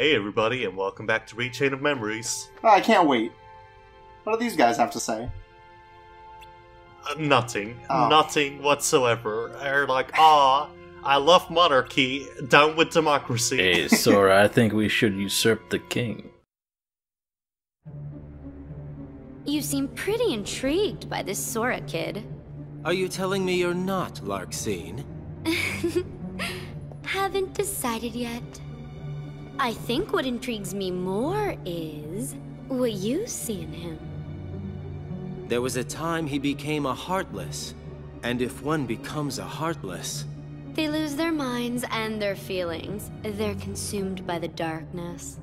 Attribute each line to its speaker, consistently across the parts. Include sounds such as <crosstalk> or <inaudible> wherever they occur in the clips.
Speaker 1: Hey everybody, and welcome back to Re:Chain of Memories.
Speaker 2: Oh, I can't wait. What do these guys have to say?
Speaker 1: Uh, nothing.
Speaker 2: Oh.
Speaker 1: Nothing whatsoever. They're like, ah, I love monarchy, down with democracy.
Speaker 3: Hey, <laughs> Sora, I think we should usurp the king.
Speaker 4: You seem pretty intrigued by this Sora kid.
Speaker 5: Are you telling me you're not Larxene? <laughs>
Speaker 4: Haven't decided yet. I think what intrigues me more is what you see in him.
Speaker 5: There was a time he became a Heartless. And if one becomes a Heartless,
Speaker 4: They lose their minds and their feelings. They're consumed by the darkness.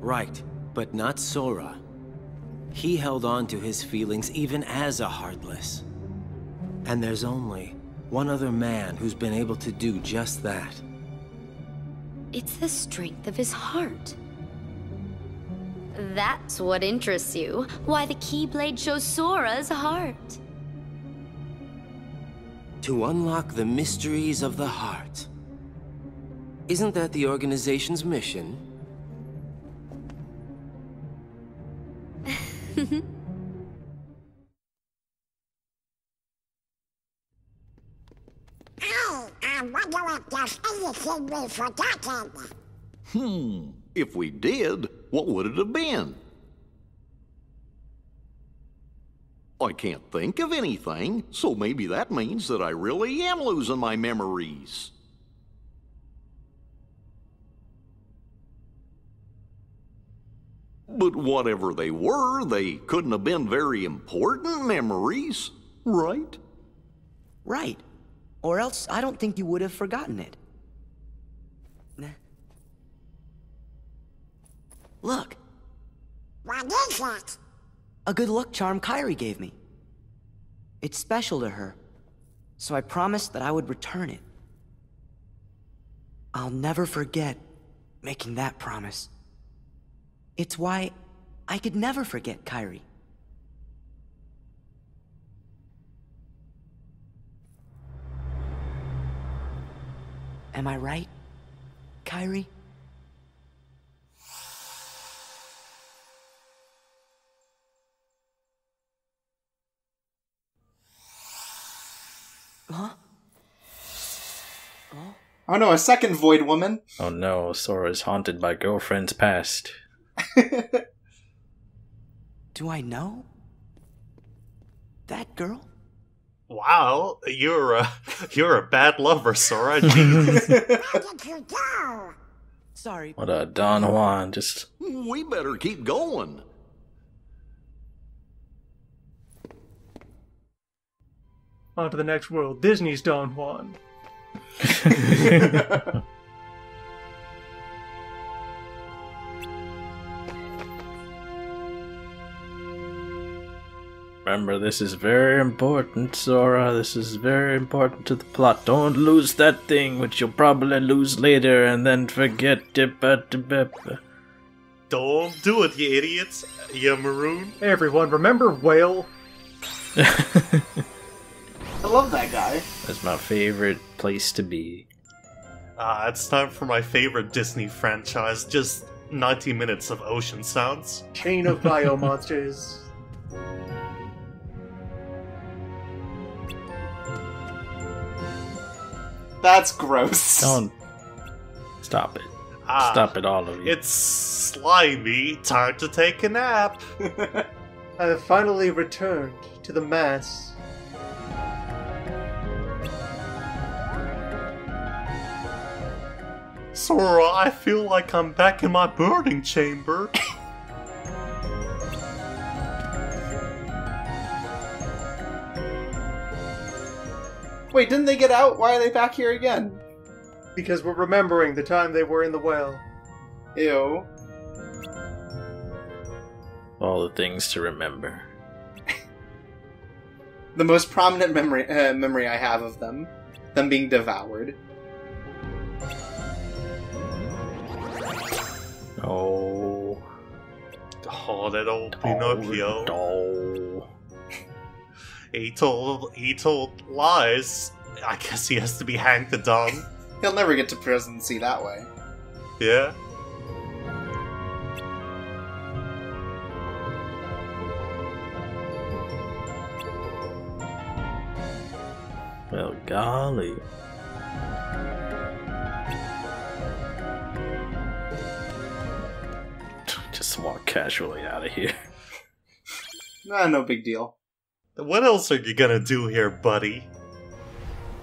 Speaker 5: right, but not Sora. He held on to his feelings even as a Heartless. And there's only one other man who's been able to do just that.
Speaker 4: It's the strength of his heart. That's what interests you. Why the Keyblade shows Sora's heart.
Speaker 5: To unlock the mysteries of the heart. Isn't that the organization's mission? <laughs>
Speaker 6: I, I wonder if there's anything we've forgotten.
Speaker 7: Hmm, if we did, what would it have been? I can't think of anything, so maybe that means that I really am losing my memories. But whatever they were, they couldn't have been very important memories, right?
Speaker 8: Right. Or else I don't think you would have forgotten it. Look,
Speaker 6: What is it?
Speaker 8: a good luck charm Kairi gave me. It's special to her, so I promised that I would return it. I'll never forget making that promise. It's why I could never forget Kairi. Am I right, Kairi? Huh?
Speaker 2: Oh no, a second Void Woman.
Speaker 3: Oh no, Sora is haunted by girlfriend's past. <laughs>
Speaker 8: Do I know? That girl?
Speaker 1: Wow, you're a <laughs> you're a bad lover, Sora. Jeez.
Speaker 6: Where did you go?
Speaker 8: Sorry.
Speaker 3: What a Don Juan, just
Speaker 7: We better keep going.
Speaker 9: On to the next world. Disney's Don Juan. <laughs> <laughs>
Speaker 3: remember this is very important, Sora. This is very important to the plot. Don't lose that thing, which you'll probably lose later, and then forget it. But
Speaker 1: Don't do it, you idiots. You maroon.
Speaker 9: Hey everyone, remember Whale? <laughs>
Speaker 2: I love that guy.
Speaker 3: that's my favorite place to be.
Speaker 1: Ah, it's time for my favorite Disney franchise. Just 90 minutes of ocean sounds.
Speaker 9: Chain of <laughs> Bio Monsters.
Speaker 2: That's gross.
Speaker 3: Don't stop it.
Speaker 1: Ah,
Speaker 3: Stop it, all of you.
Speaker 1: It's slimy. Time to take a nap. <laughs>
Speaker 9: I have finally returned to the mass.
Speaker 1: Sora, I feel like I'm back in my burning chamber. <laughs>
Speaker 2: Wait, didn't they get out? Why are they back here again?
Speaker 9: Because we're remembering the time they were in the well.
Speaker 2: Ew.
Speaker 3: all the things to remember. <laughs>
Speaker 2: The most prominent memory uh, memory I have of them, them being devoured.
Speaker 3: Oh,
Speaker 1: Oh, that old Pinocchio.
Speaker 3: Oh,
Speaker 1: he told he told lies. I guess he has to be hanged to Dom.
Speaker 2: He'll never get to presidency that way.
Speaker 1: Yeah.
Speaker 3: Well, golly. <laughs> Just walk casually out of here.
Speaker 2: nah, no big deal.
Speaker 1: What else are you gonna do here, buddy?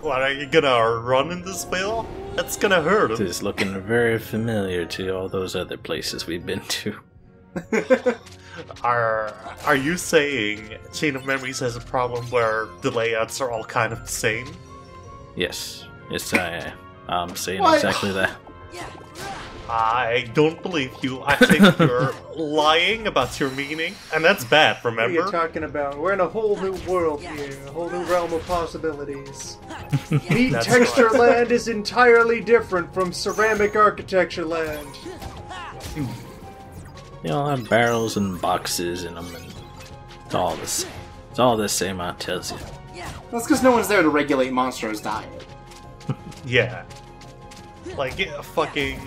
Speaker 1: What, are you gonna run in this wheel? That's gonna hurt
Speaker 3: This is looking very familiar to all those other places we've been to. <laughs>
Speaker 1: Are, are you saying Chain of Memories has a problem where the layouts are all kind of the same?
Speaker 3: Yes, yes, I am. I'm saying
Speaker 2: What?
Speaker 3: exactly that. <laughs>
Speaker 1: I don't believe you. I think <laughs> you're lying about your meaning, and that's bad, remember?
Speaker 9: What are you
Speaker 1: remember?
Speaker 9: talking about? We're in a whole new world here, a whole new realm of possibilities. <laughs> Meat texture
Speaker 1: right.
Speaker 9: land is entirely different from ceramic architecture land. <laughs>
Speaker 3: They all have barrels and boxes in them, and it's all the same. It's all the same, I tells you.
Speaker 2: That's because no one's there to regulate Monstro's diet.
Speaker 1: Yeah. Like, fucking.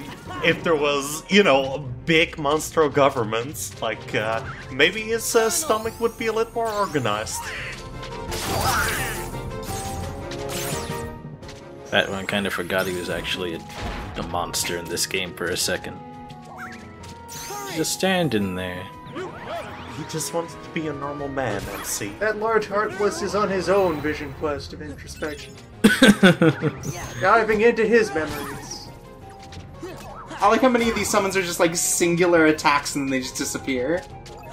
Speaker 1: If there was, you know, big monstro governments, like, uh, maybe his uh, stomach would be a little more organized.
Speaker 3: That one kind of forgot he was actually a, a monster in this game for a second. Just standing there.
Speaker 1: He just wanted to be a normal man, MC.
Speaker 9: That large heartless is on his own vision quest of introspection. <laughs> Diving into his memories.
Speaker 2: I like how many of these summons are just like singular attacks and then they just disappear.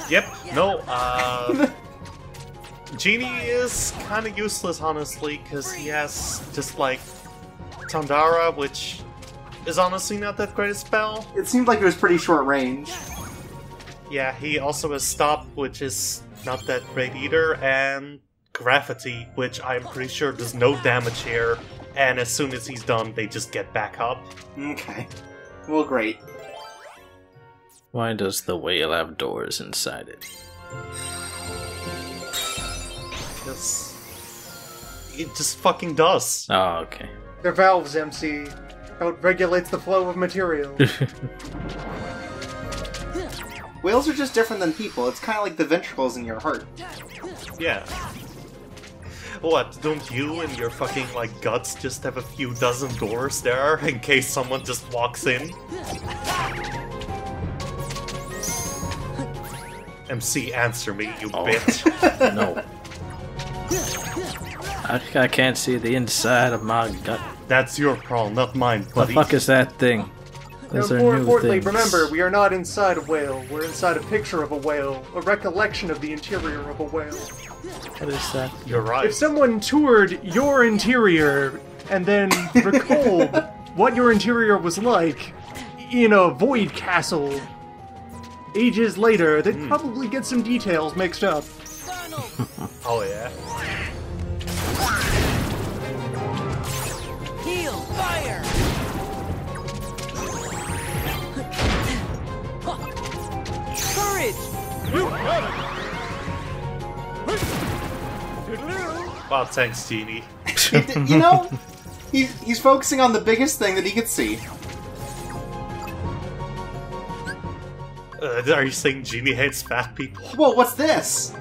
Speaker 1: Yep, no, uh. <laughs> Genie is kinda useless, honestly, because he has just like Thundara, which is honestly not that great a spell.
Speaker 2: It seemed like it was pretty short range.
Speaker 1: Yeah, he also has Stop, which is not that great either, and Gravity, which I'm pretty sure does no damage here, and as soon as he's done, they just get back up.
Speaker 2: Okay. Well, great.
Speaker 3: Why does the whale have doors inside it?
Speaker 1: Because it just fucking does.
Speaker 3: Oh, okay.
Speaker 9: They're valves, MC. How it regulates the flow of material. <laughs>
Speaker 2: Whales are just different than people. It's kind of like the ventricles in your heart.
Speaker 1: Yeah. What, don't you and your fucking, like, guts just have a few dozen doors there in case someone just walks in? MC, answer me, you
Speaker 3: Oh.
Speaker 1: bitch. <laughs>
Speaker 3: No. I, I can't see the inside of my gut.
Speaker 1: That's your problem, not mine,
Speaker 3: What
Speaker 1: The
Speaker 3: fuck is that thing? Those
Speaker 9: Now,
Speaker 3: are
Speaker 9: more
Speaker 3: new
Speaker 9: importantly,
Speaker 3: things.
Speaker 9: remember, we are not inside a whale. We're inside a picture of a whale, a recollection of the interior of a whale.
Speaker 3: What is that?
Speaker 1: You're right.
Speaker 9: If someone toured your interior and then <laughs> recalled what your interior was like in a void castle ages later, they'd
Speaker 1: Hmm.
Speaker 9: probably get some details mixed up.
Speaker 1: Oh, yeah. Wow, thanks, Genie.
Speaker 2: you know, he's, he's focusing on the biggest thing that he could see.
Speaker 1: Uh, are you saying Genie hates fat people?
Speaker 2: Whoa, what's this?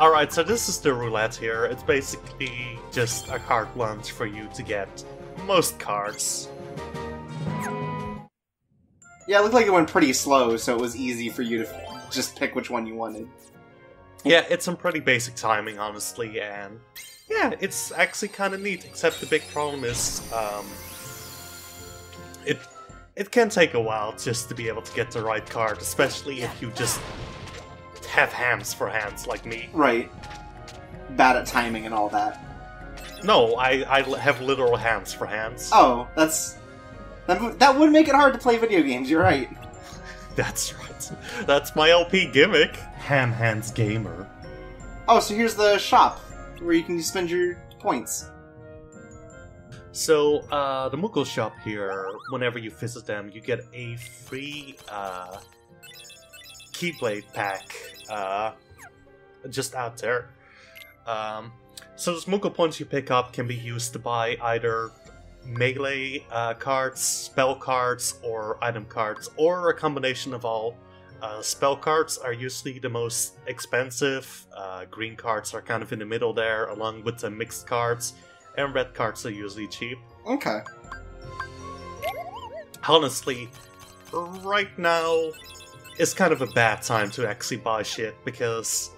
Speaker 1: Alright, so this is the roulette here. It's basically just a card lunch for you to get most cards.
Speaker 2: Yeah, it looked like it went pretty slow, so it was easy for you to just pick which one you wanted.
Speaker 1: Yeah, it's some pretty basic timing, honestly, and yeah, it's actually kind of neat. Except the big problem is, um, it it can take a while just to be able to get the right card, especially if you just have hands for hands like me.
Speaker 2: Right. Bad at timing and all that.
Speaker 1: No, I, I have literal hands for hands.
Speaker 2: Oh, that's. That, that would make it hard to play video games, you're right. <laughs>
Speaker 1: That's right. That's my LP gimmick. Ham hands gamer.
Speaker 2: Oh, so here's the shop where you can spend your points.
Speaker 1: So, uh, the Moogle shop here, whenever you visit them, you get a free, uh, Keyblade pack, uh, just out there. Um, so those Moogle points you pick up can be used to buy either melee uh, cards, spell cards, or item cards, or a combination of all. Uh, spell cards are usually the most expensive. Uh, green cards are kind of in the middle there, along with the mixed cards and red cards are usually cheap.
Speaker 2: Okay.
Speaker 1: Honestly, right now is kind of a bad time to actually buy shit because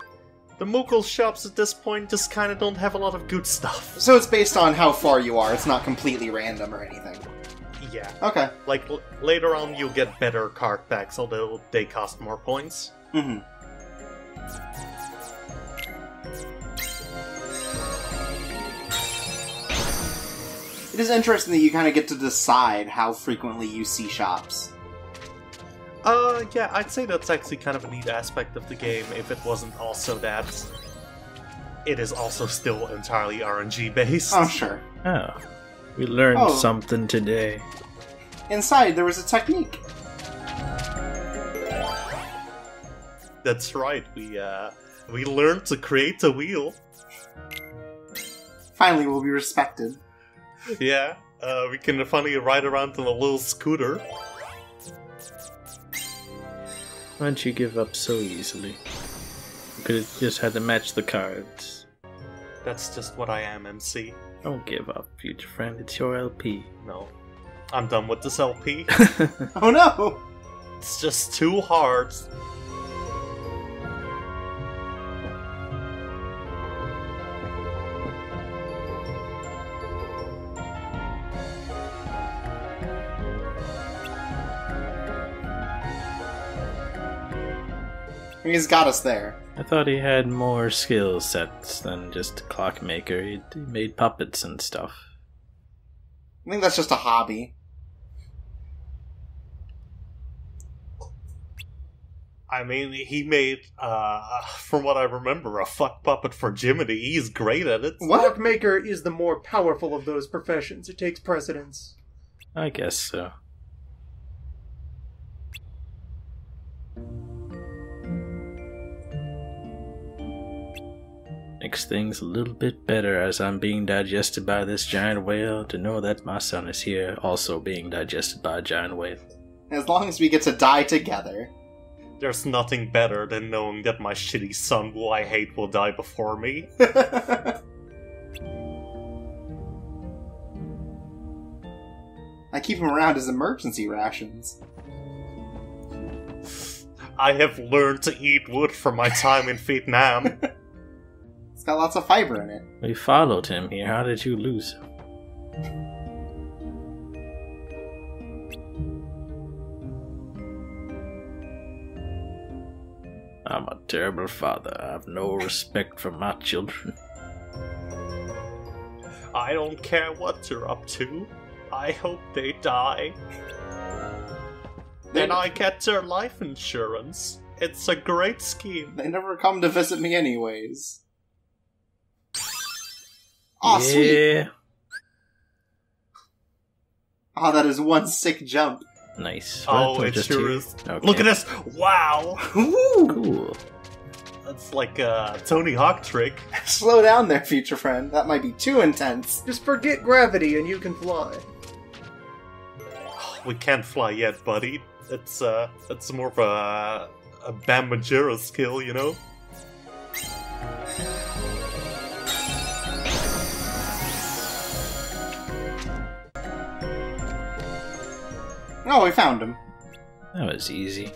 Speaker 1: the Moogle shops at this point just kind of don't have a lot of good stuff.
Speaker 2: So it's based on how far you are. It's not completely random or anything.
Speaker 1: Yeah.
Speaker 2: Okay.
Speaker 1: Like l- later on, you'll get better card packs, although they cost more points.
Speaker 2: Mm-hmm. It is interesting that you kind of get to decide how frequently you see shops.
Speaker 1: Uh, yeah, I'd say that's actually kind of a neat aspect of the game if it wasn't also that it is also still entirely RNG based.
Speaker 2: Oh, sure.
Speaker 3: Oh, we learned
Speaker 2: Oh.
Speaker 3: something today.
Speaker 2: Inside, there was a technique.
Speaker 1: That's right. We uh, we learned to create a wheel.
Speaker 2: Finally, we'll be respected.
Speaker 1: Yeah, uh, we can finally ride around on a little scooter.
Speaker 3: Why don't you give up so easily? You could have just had to match the cards.
Speaker 1: That's just what I am, MC.
Speaker 3: Don't give up, future friend. It's your LP.
Speaker 1: No, I'm done with this LP. <laughs>
Speaker 2: Oh no!
Speaker 1: it's just too hard.
Speaker 2: He's got us there.
Speaker 3: I thought he had more skill sets than just a clockmaker. He he made puppets and stuff.
Speaker 2: I think that's just a hobby.
Speaker 1: I mean, he made, uh, from what I remember, a fuck puppet for Jiminy. He's great at it.
Speaker 2: What?
Speaker 9: Clockmaker is the more powerful of those professions. It takes precedence.
Speaker 3: I guess so. Makes things a little bit better as I'm being digested by this giant whale to know that my son is here also being digested by a giant whale.
Speaker 2: As long as we get to die together.
Speaker 1: There's nothing better than knowing that my shitty son, who I hate, will die before me. <laughs>
Speaker 2: I keep him around as emergency rations.
Speaker 1: I have learned to eat wood from my time in Vietnam. <laughs>
Speaker 2: It's got lots of fiber in it.
Speaker 3: We followed him here. How did you lose him? I'm a terrible father. I have no respect for my children.
Speaker 1: I don't care what they're up to. I hope they die. Then I get their life insurance. It's a great scheme.
Speaker 2: They never come to visit me anyways. Aw, sweet.
Speaker 3: yeah.
Speaker 2: Oh, that is one sick jump.
Speaker 3: Nice.
Speaker 1: Oh,
Speaker 3: What?
Speaker 1: it
Speaker 3: Just
Speaker 1: sure
Speaker 3: here?
Speaker 1: is.
Speaker 3: Okay.
Speaker 1: Look at this! Wow!
Speaker 2: Woo!
Speaker 3: Cool.
Speaker 1: That's like a Tony Hawk trick. <laughs>
Speaker 2: Slow down there, future friend. That might be too intense.
Speaker 9: Just forget gravity and you can fly.
Speaker 1: We can't fly yet, buddy. It's uh, that's more of a a Bam Margera skill, you know.
Speaker 2: Oh, we found him.
Speaker 3: That was easy.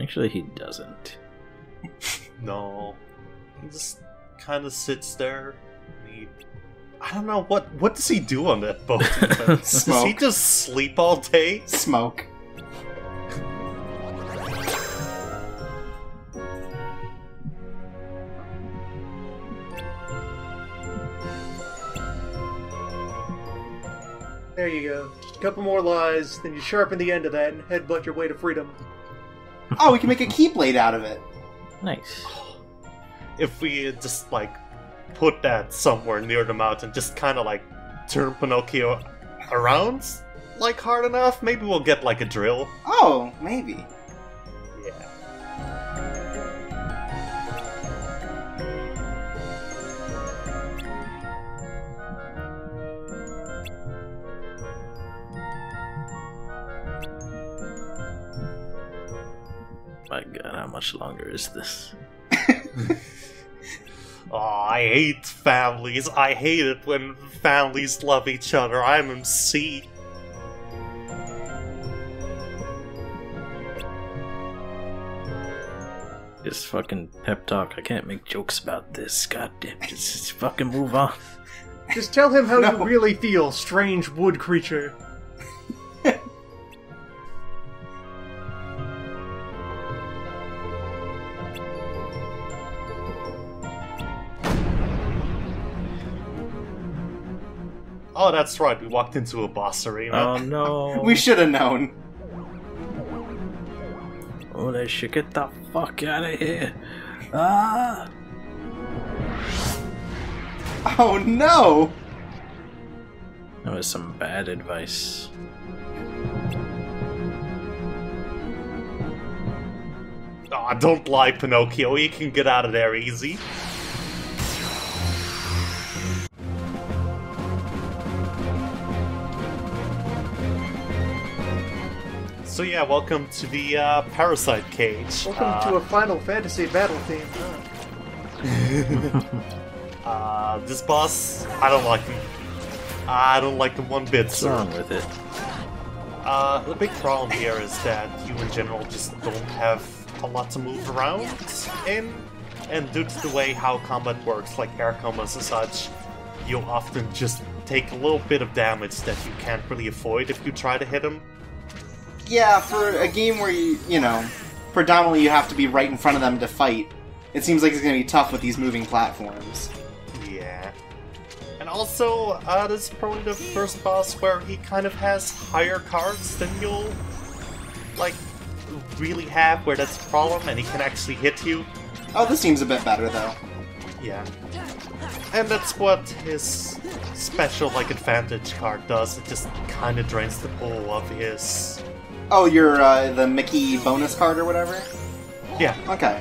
Speaker 3: Actually, he doesn't. <laughs>
Speaker 1: No, he just kind of sits there. He, I don't know what what does he do on that boat? <laughs> does he
Speaker 2: Smoke.
Speaker 1: just sleep all day?
Speaker 2: Smoke.
Speaker 9: There you go. Just a couple more lies, then you sharpen the end of that and headbutt your way to freedom.
Speaker 2: Oh, we can make a keyblade out of it.
Speaker 3: Nice.
Speaker 1: If we just like put that somewhere near the mountain, just kind of like turn Pinocchio around like hard enough, maybe we'll get like a drill.
Speaker 2: Oh, maybe.
Speaker 3: My god, how much longer is this? <laughs>
Speaker 1: Oh, I hate families. I hate it when families love each other. I'm MC.
Speaker 3: Just fucking pep talk. I can't make jokes about this. God damn it. Just, just fucking move on.
Speaker 9: Just tell him how
Speaker 2: No.
Speaker 9: you really feel, strange wood creature.
Speaker 1: That's right. We walked into a boss arena.
Speaker 3: Oh no. <laughs>
Speaker 2: We should have known.
Speaker 3: Oh, they should get the fuck out of here. Ah!
Speaker 2: Oh no!
Speaker 3: That was some bad advice.
Speaker 1: Aw, don't lie, Pinocchio. You can get out of there easy. So yeah, welcome to the uh, Parasite Cage.
Speaker 9: Welcome
Speaker 1: uh,
Speaker 9: to a Final Fantasy battle theme. <laughs>
Speaker 1: uh, this boss, I don't like him. I don't like him one bit,
Speaker 3: What's
Speaker 1: sir.
Speaker 3: wrong with it?
Speaker 1: Uh, the big problem here is that you in general just don't have a lot to move around in, and due to the way how combat works, like air combos and such, you'll often just take a little bit of damage that you can't really avoid if you try to hit him.
Speaker 2: Yeah, for a game where you, you know, predominantly you have to be right in front of them to fight, it seems like it's gonna be tough with these moving platforms.
Speaker 1: Yeah. And also, uh, this is probably the first boss where he kind of has higher cards than you'll, like, really have, where that's a problem, and he can actually hit you.
Speaker 2: Oh, this seems a bit better though.
Speaker 1: Yeah. And that's what his special, like, advantage card does. It just kind of drains the pool of his.
Speaker 2: Oh, you're uh, the Mickey bonus card or whatever?
Speaker 1: Yeah,
Speaker 2: Okay.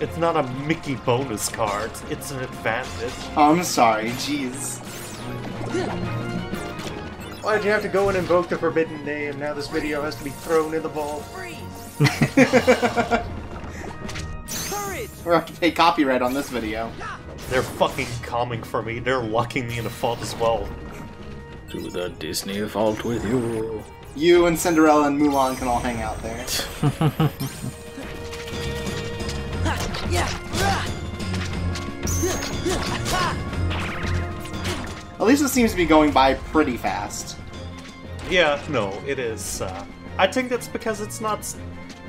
Speaker 1: it's not a Mickey bonus card, it's an advantage.
Speaker 2: Oh, I'm sorry, jeez.
Speaker 9: Why did you have to go and invoke the forbidden name? Now this video has to be thrown in the vault. <laughs>
Speaker 2: We're have to pay copyright on this video.
Speaker 1: They're fucking coming for me, they're locking me in a fault as well.
Speaker 3: To the Disney vault with you.
Speaker 2: You and Cinderella and Mulan can all hang out there. <laughs> At least it seems to be going by pretty fast.
Speaker 1: Yeah, no, it is. Uh, I think that's because it's not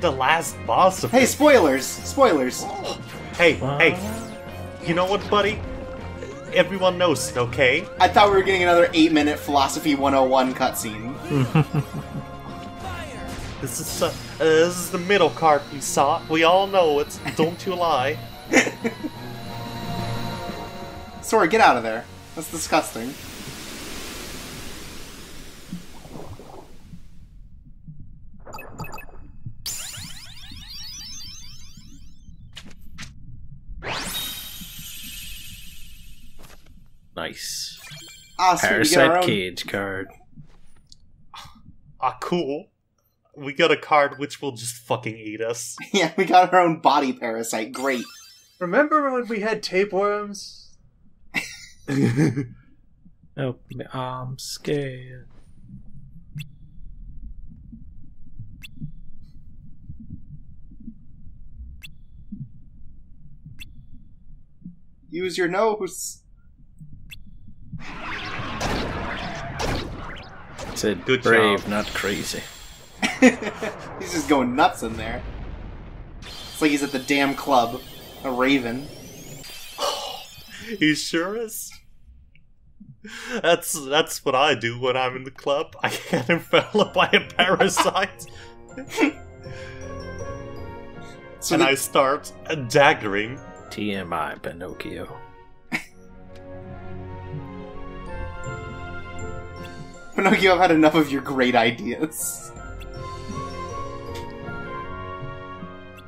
Speaker 1: the last boss of
Speaker 2: Hey,
Speaker 1: this
Speaker 2: spoilers! Spoilers!
Speaker 1: Hey, hey, you know what, buddy? Everyone knows it, okay?
Speaker 2: I thought we were getting another 8 minute Philosophy 101 cutscene. <laughs>
Speaker 1: This is uh, uh, this is the middle card we saw. We all know it. Don't you lie. <laughs>
Speaker 2: Sorry, get out of there. That's disgusting.
Speaker 3: Nice.
Speaker 2: Ah, sweet, we get our
Speaker 3: Parasite cage card.
Speaker 1: Ah, cool. We got a card which will just fucking eat us. <laughs>
Speaker 2: Yeah, we got our own body parasite. Great. <laughs>
Speaker 9: Remember when we had tapeworms? <laughs>
Speaker 3: Help me, I'm scared.
Speaker 2: Use your nose.
Speaker 3: Said
Speaker 1: Good
Speaker 3: brave,
Speaker 1: job.
Speaker 3: not crazy. <laughs>
Speaker 2: he's just going nuts in there. It's like he's at the damn club. A raven. <gasps>
Speaker 1: he sure is. That's that's what I do when I'm in the club. I get enveloped by a parasite, <laughs>
Speaker 2: So
Speaker 1: and
Speaker 2: the-
Speaker 1: I start daggering.
Speaker 3: TMI, Pinocchio.
Speaker 2: Pinocchio, I've had enough of your great ideas.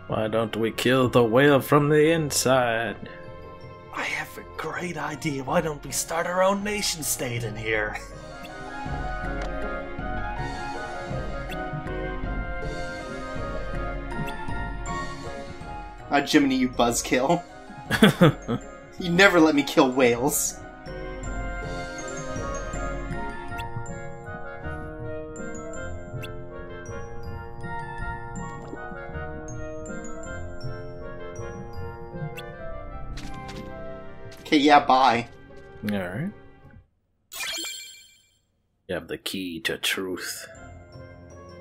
Speaker 3: Why don't we kill the whale from the inside?
Speaker 1: I have a great idea. Why don't we start our own nation state in here?
Speaker 2: Ah, Jiminy, you buzzkill. <laughs> You never let me kill whales. Okay, yeah, bye.
Speaker 3: Alright. You have the key to truth.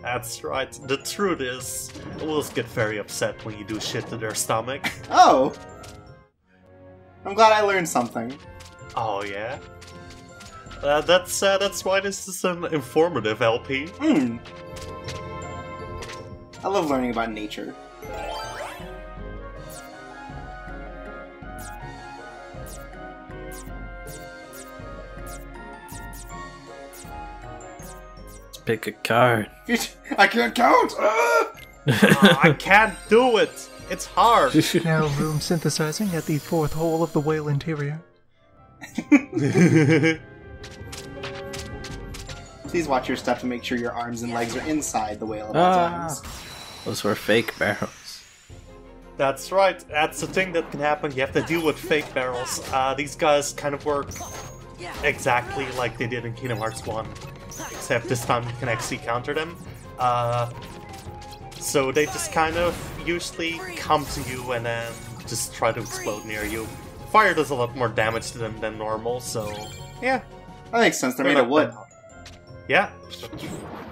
Speaker 1: That's right. The truth is, wolves get very upset when you do shit to their stomach. <laughs>
Speaker 2: Oh! I'm glad I learned something.
Speaker 1: Oh yeah. Uh, that's uh, that's why this is an informative LP.
Speaker 2: Hmm. I love learning about nature.
Speaker 3: Let's pick a card. <laughs>
Speaker 2: I can't count! Ah! <laughs>
Speaker 1: Ah, I can't do it. It's hard.
Speaker 9: Now room synthesizing at the fourth hole of the whale interior. <laughs>
Speaker 2: Please watch your step and make sure your arms and legs are inside the whale of its
Speaker 3: Ah.
Speaker 2: arms.
Speaker 3: Those were fake barrels.
Speaker 1: That's right. That's the thing that can happen. You have to deal with fake barrels. Uh, these guys kind of work exactly like they did in Kingdom Hearts 1, except this time you can actually counter them. Uh, so they just kind of usually come to you and then just try to explode near you. Fire does a lot more damage to them than normal, so yeah.
Speaker 2: That makes sense. They're made of wood.
Speaker 1: Yeah.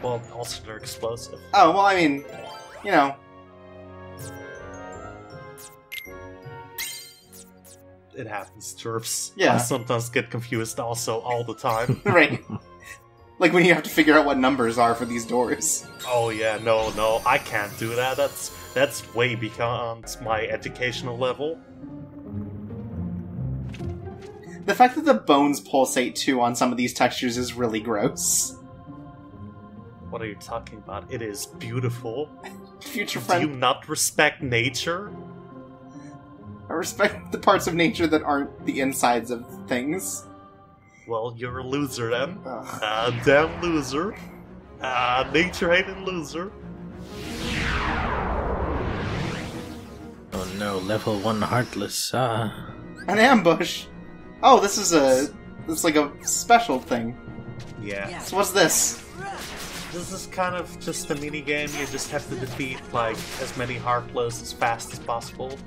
Speaker 1: Well, also they're explosive.
Speaker 2: Oh, well, I mean, you know,
Speaker 1: It happens, Chirps.
Speaker 2: Yeah.
Speaker 1: I sometimes get confused also all the time. <laughs>
Speaker 2: right. <laughs> like when you have to figure out what numbers are for these doors.
Speaker 1: Oh yeah, no, no, I can't do that. That's that's way beyond my educational level.
Speaker 2: The fact that the bones pulsate too on some of these textures is really gross.
Speaker 1: What are you talking about? It is beautiful.
Speaker 2: Future friend.
Speaker 1: Do you not respect nature?
Speaker 2: I respect the parts of nature that aren't the insides of things.
Speaker 1: Well, you're a loser then.
Speaker 2: Ugh.
Speaker 1: Uh, damn loser. Uh, nature hating loser.
Speaker 3: Oh no, level one heartless. Ah.
Speaker 2: An ambush. Oh, this is a this is like a special thing.
Speaker 1: Yeah.
Speaker 2: So what's this?
Speaker 1: This is kind of just a mini game. You just have to defeat like as many heartless as fast as possible.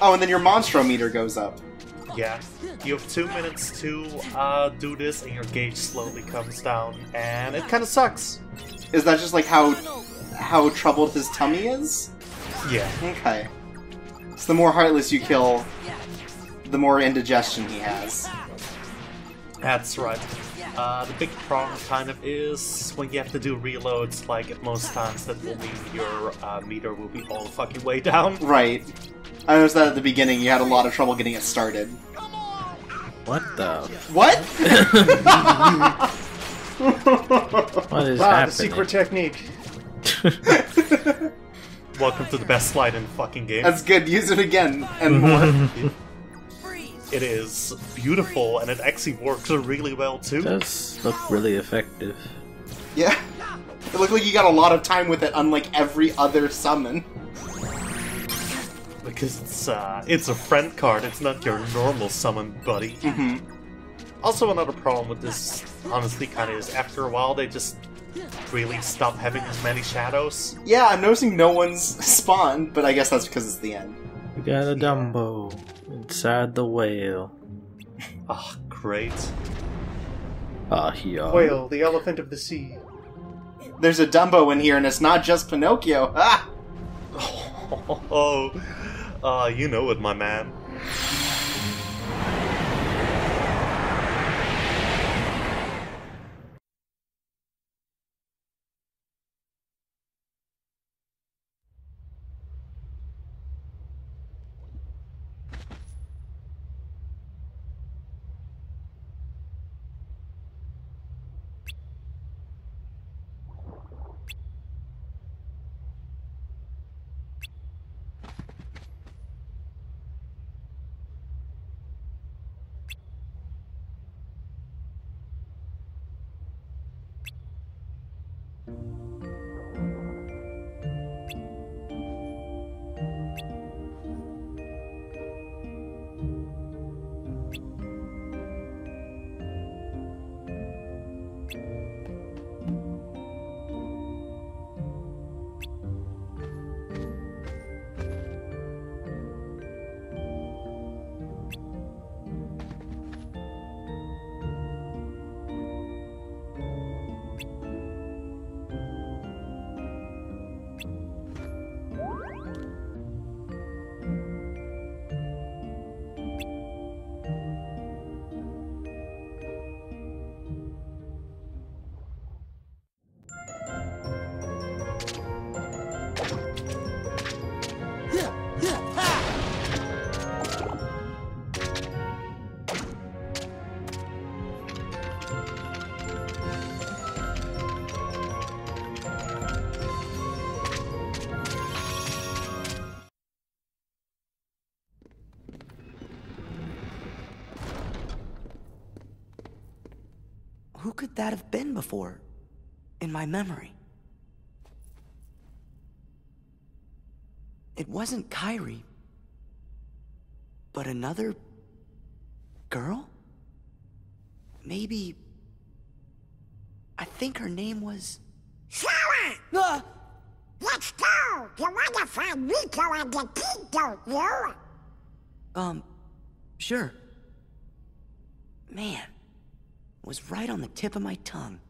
Speaker 2: Oh, and then your monstro meter goes up.
Speaker 1: Yeah, you have two minutes to uh, do this, and your gauge slowly comes down, and it kind of sucks.
Speaker 2: Is that just like how how troubled his tummy is?
Speaker 1: Yeah,
Speaker 2: Okay. So the more heartless you kill, the more indigestion he has.
Speaker 1: that's right. Uh, the big problem kind of is when you have to do reloads, like at most times, that will mean your uh, meter will be all the fucking way down.
Speaker 2: Right. I noticed that at the beginning you had a lot of trouble getting it started.
Speaker 3: What the?
Speaker 2: What? <laughs>
Speaker 3: What is
Speaker 9: Ah, the secret technique. <laughs>
Speaker 1: Welcome to the best slide in the fucking game.
Speaker 2: That's good. Use it again and more. <laughs>
Speaker 1: It is beautiful, and it actually works really well too.
Speaker 3: does look really effective.
Speaker 2: yeah. It looked like you got a lot of time with it, unlike every other summon.
Speaker 1: Because it's uh, it's a friend card. It's not your normal summon buddy.
Speaker 2: hmm
Speaker 1: Also, another problem with this, honestly, kind of is after a while they just really stop having as many shadows.
Speaker 2: Yeah, I'm noticing no one's <laughs> spawned, but I guess that's because it's the end.
Speaker 3: We got a Dumbo inside the whale.
Speaker 1: Ah, great.
Speaker 3: Ah, yeah.
Speaker 9: Whale, the elephant of the sea.
Speaker 2: There's a Dumbo in here, and it's not just Pinocchio. Ah! <laughs>
Speaker 1: Oh, uh, you know it, my man.
Speaker 8: Could that have been before? In my memory. It wasn't Kairi. But another... girl? Maybe... I think her name was...
Speaker 6: Sarah!
Speaker 8: Ah!
Speaker 6: Let's go! You wanna find Riku and the kid, don't you?
Speaker 8: Um, sure. Man, was right on the tip of my tongue.